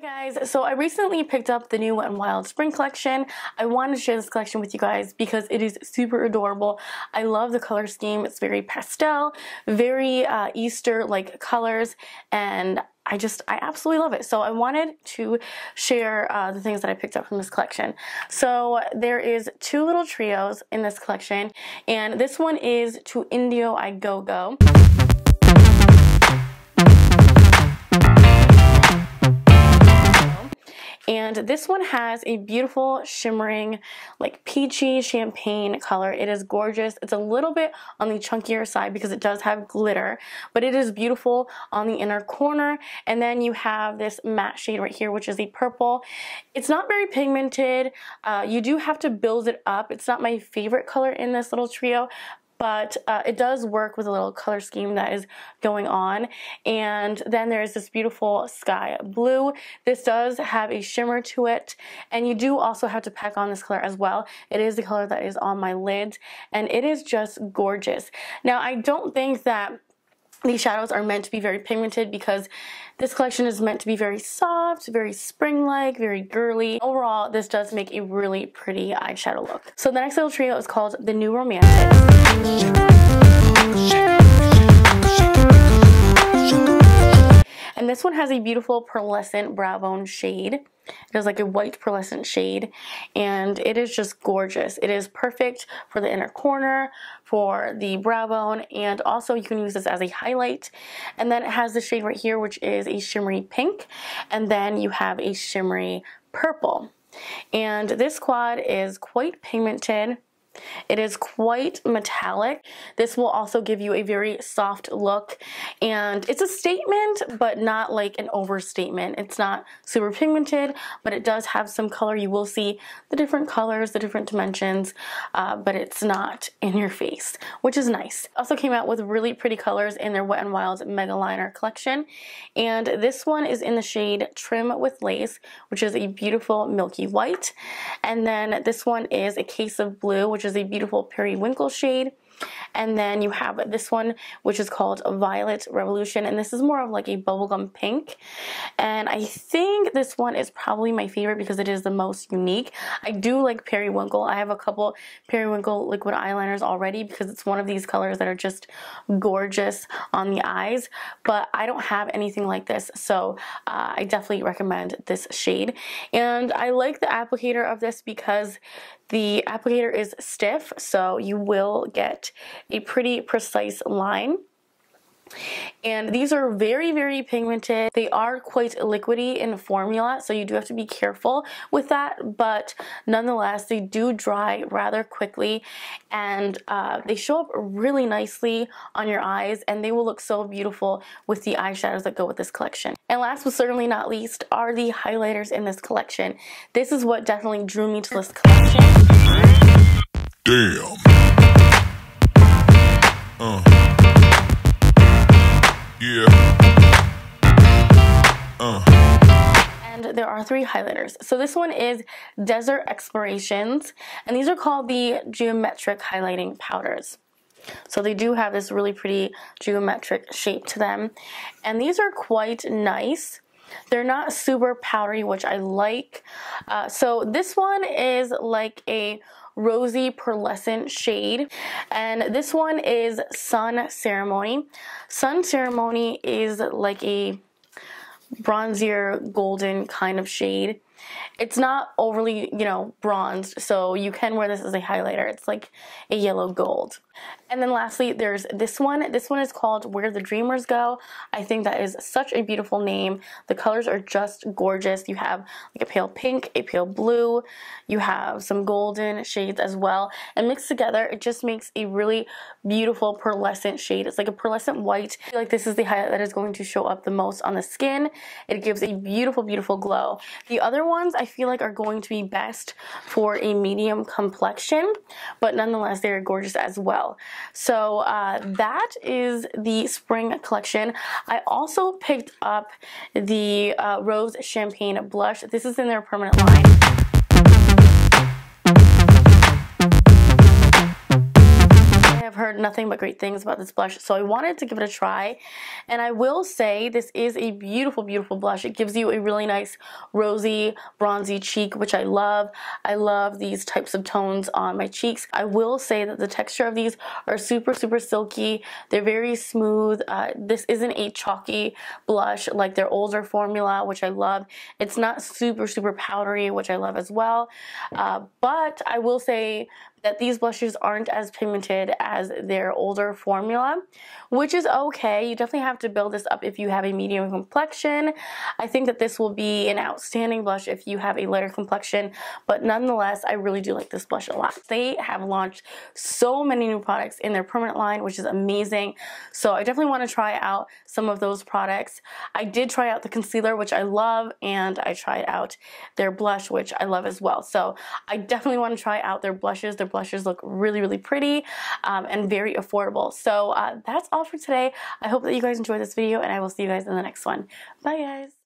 Hi guys, so I recently picked up the new Wet n Wild Spring collection. I wanted to share this collection with you guys because it is super adorable. I love the color scheme. It's very pastel, very uh, Easter-like colors, and I just, I absolutely love it. So I wanted to share uh, the things that I picked up from this collection. So there is two little trios in this collection, and this one is To Indio I Go Go. And this one has a beautiful shimmering like peachy champagne color. It is gorgeous. It's a little bit on the chunkier side because it does have glitter, but it is beautiful on the inner corner. And then you have this matte shade right here, which is a purple. It's not very pigmented. Uh, you do have to build it up. It's not my favorite color in this little trio, but uh, it does work with a little color scheme that is going on. And then there's this beautiful sky blue. This does have a shimmer to it, and you do also have to pack on this color as well. It is the color that is on my lids, and it is just gorgeous. Now, I don't think that these shadows are meant to be very pigmented because this collection is meant to be very soft, very spring-like, very girly. Overall, this does make a really pretty eyeshadow look. So the next little trio is called The New Romantic. And this one has a beautiful pearlescent brow bone shade. It is like a white pearlescent shade and it is just gorgeous. It is perfect for the inner corner, for the brow bone, and also you can use this as a highlight. And then it has the shade right here, which is a shimmery pink. And then you have a shimmery purple. And this quad is quite pigmented. It is quite metallic. This will also give you a very soft look and it's a statement but not like an overstatement. It's not super pigmented but it does have some color. You will see the different colors, the different dimensions, uh, but it's not in your face, which is nice. Also came out with really pretty colors in their Wet n Wild Mega Liner collection and this one is in the shade Trim with Lace which is a beautiful milky white and then this one is a case of blue which is is a beautiful periwinkle shade. And then you have this one, which is called Violet Revolution. And this is more of like a bubblegum pink. And I think this one is probably my favorite because it is the most unique. I do like periwinkle. I have a couple periwinkle liquid eyeliners already because it's one of these colors that are just gorgeous on the eyes. But I don't have anything like this. So uh, I definitely recommend this shade. And I like the applicator of this because the applicator is stiff, so you will get a pretty precise line. And these are very, very pigmented. They are quite liquidy in formula, so you do have to be careful with that. But nonetheless, they do dry rather quickly and uh, they show up really nicely on your eyes and they will look so beautiful with the eyeshadows that go with this collection. And last but certainly not least are the highlighters in this collection. This is what definitely drew me to this collection. Damn. Are three highlighters. So this one is Desert Explorations, and these are called the Geometric Highlighting Powders. So they do have this really pretty geometric shape to them. And these are quite nice. They're not super powdery, which I like. Uh, so this one is like a rosy pearlescent shade. And this one is Sun Ceremony. Sun Ceremony is like a bronzier golden kind of shade. It's not overly, you know, bronzed, so you can wear this as a highlighter. It's like a yellow gold. And then lastly, there's this one. This one is called Where the Dreamers Go. I think that is such a beautiful name. The colors are just gorgeous. You have like a pale pink, a pale blue. You have some golden shades as well. And mixed together, it just makes a really beautiful pearlescent shade. It's like a pearlescent white. I feel like this is the highlight that is going to show up the most on the skin. It gives a beautiful, beautiful glow. The other ones I feel like are going to be best for a medium complexion, but nonetheless, they're gorgeous as well well. So uh, that is the spring collection. I also picked up the uh, Rose Champagne Blush. This is in their permanent line. Heard nothing but great things about this blush, so I wanted to give it a try. And I will say this is a beautiful, beautiful blush. It gives you a really nice rosy, bronzy cheek, which I love. I love these types of tones on my cheeks. I will say that the texture of these are super, super silky. They're very smooth. Uh, this isn't a chalky blush like their older formula, which I love. It's not super, super powdery, which I love as well. Uh, but I will say that these blushes aren't as pigmented as their older formula, which is okay. You definitely have to build this up if you have a medium complexion. I think that this will be an outstanding blush if you have a lighter complexion, but nonetheless, I really do like this blush a lot. They have launched so many new products in their permanent line, which is amazing. So I definitely want to try out some of those products. I did try out the concealer, which I love, and I tried out their blush, which I love as well. So I definitely want to try out their blushes. Their blushes look really, really pretty um, and very affordable. So uh, that's all for today. I hope that you guys enjoyed this video and I will see you guys in the next one. Bye guys.